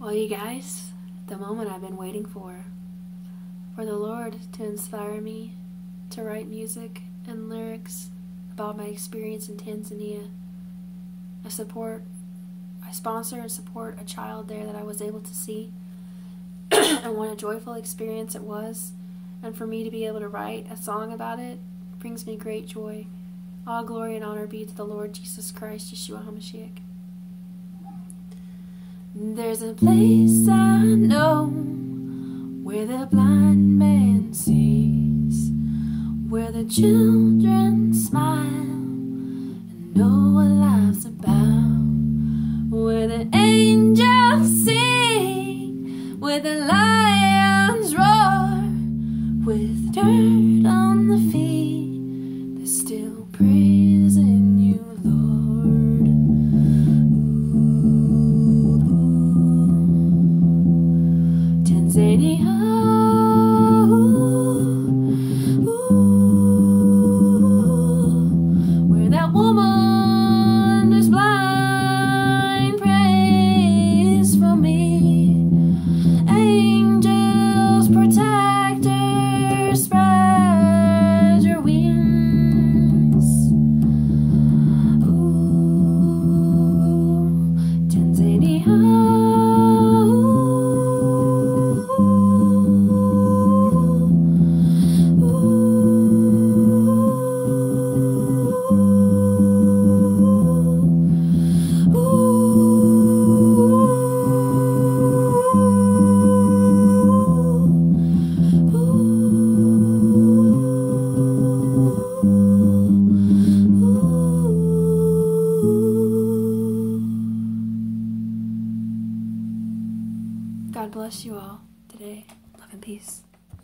Well, you guys, the moment I've been waiting for. For the Lord to inspire me to write music and lyrics about my experience in Tanzania. I support, I sponsor and support a child there that I was able to see, and what a joyful experience it was. And for me to be able to write a song about it brings me great joy. All glory and honor be to the Lord Jesus Christ, Yeshua HaMashiach. There's a place I know where the blind man sees, where the children smile and know what life's about, where the angels sing, where the lions roar, with dirt on the feet, they're still praising Where that woman God bless you all today. Love and peace.